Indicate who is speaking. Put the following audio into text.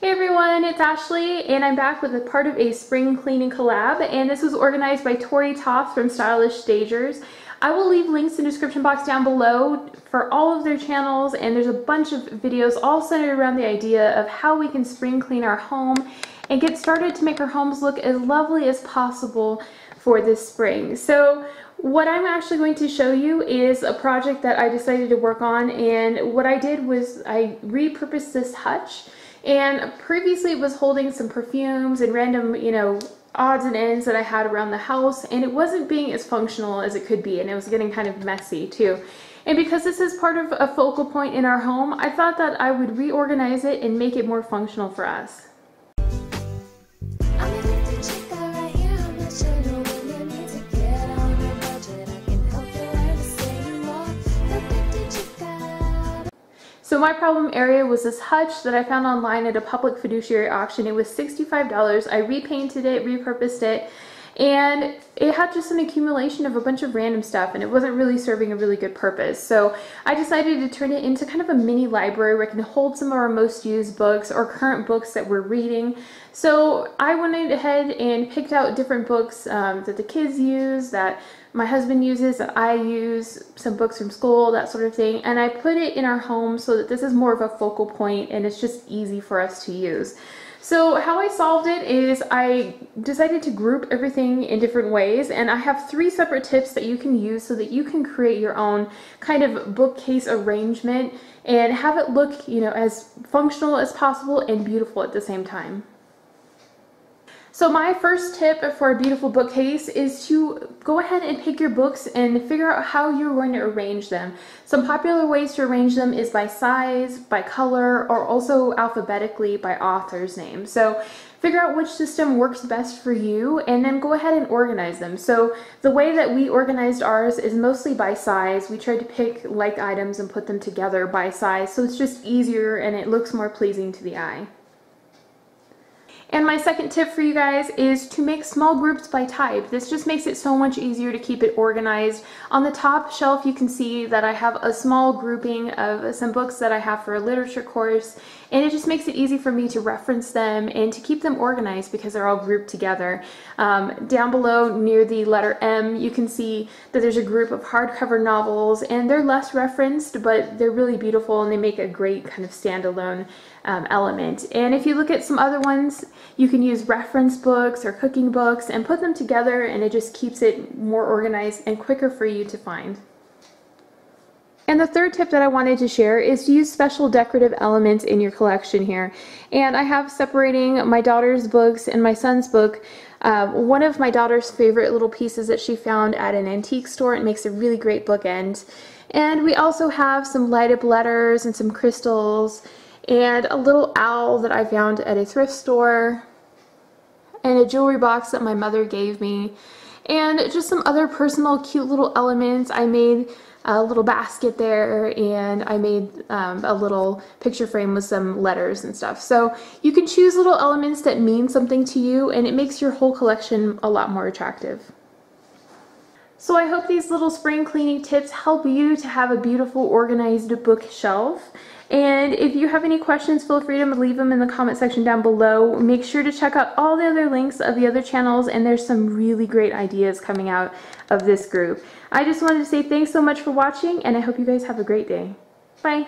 Speaker 1: Hey everyone, it's Ashley and I'm back with a part of a spring cleaning collab and this was organized by Tori Toth from Stylish Stagers. I will leave links in the description box down below for all of their channels and there's a bunch of videos all centered around the idea of how we can spring clean our home and get started to make our homes look as lovely as possible for this spring. So what I'm actually going to show you is a project that I decided to work on and what I did was I repurposed this hutch and previously it was holding some perfumes and random, you know, odds and ends that I had around the house and it wasn't being as functional as it could be and it was getting kind of messy too. And because this is part of a focal point in our home, I thought that I would reorganize it and make it more functional for us. So my problem area was this hutch that I found online at a public fiduciary auction. It was $65. I repainted it, repurposed it, and it had just an accumulation of a bunch of random stuff and it wasn't really serving a really good purpose. So I decided to turn it into kind of a mini library where I can hold some of our most used books or current books that we're reading. So I went ahead and picked out different books um, that the kids use, that my husband uses, I use, some books from school, that sort of thing. And I put it in our home so that this is more of a focal point and it's just easy for us to use. So how I solved it is I decided to group everything in different ways and I have three separate tips that you can use so that you can create your own kind of bookcase arrangement and have it look, you know, as functional as possible and beautiful at the same time. So my first tip for a beautiful bookcase is to go ahead and pick your books and figure out how you're going to arrange them. Some popular ways to arrange them is by size, by color, or also alphabetically by author's name. So figure out which system works best for you and then go ahead and organize them. So the way that we organized ours is mostly by size. We tried to pick like items and put them together by size so it's just easier and it looks more pleasing to the eye. And my second tip for you guys is to make small groups by type. This just makes it so much easier to keep it organized. On the top shelf you can see that I have a small grouping of some books that I have for a literature course and it just makes it easy for me to reference them and to keep them organized because they're all grouped together. Um, down below near the letter M you can see that there's a group of hardcover novels and they're less referenced but they're really beautiful and they make a great kind of standalone um, element. And if you look at some other ones, you can use reference books or cooking books and put them together and it just keeps it more organized and quicker for you to find. And the third tip that I wanted to share is to use special decorative elements in your collection here. And I have separating my daughter's books and my son's book. Uh, one of my daughter's favorite little pieces that she found at an antique store. It makes a really great bookend. And we also have some light up letters and some crystals and a little owl that I found at a thrift store and a jewelry box that my mother gave me and just some other personal cute little elements. I made a little basket there and I made um, a little picture frame with some letters and stuff. So you can choose little elements that mean something to you and it makes your whole collection a lot more attractive. So I hope these little spring cleaning tips help you to have a beautiful organized bookshelf. And if you have any questions, feel free to leave them in the comment section down below. Make sure to check out all the other links of the other channels and there's some really great ideas coming out of this group. I just wanted to say thanks so much for watching and I hope you guys have a great day. Bye!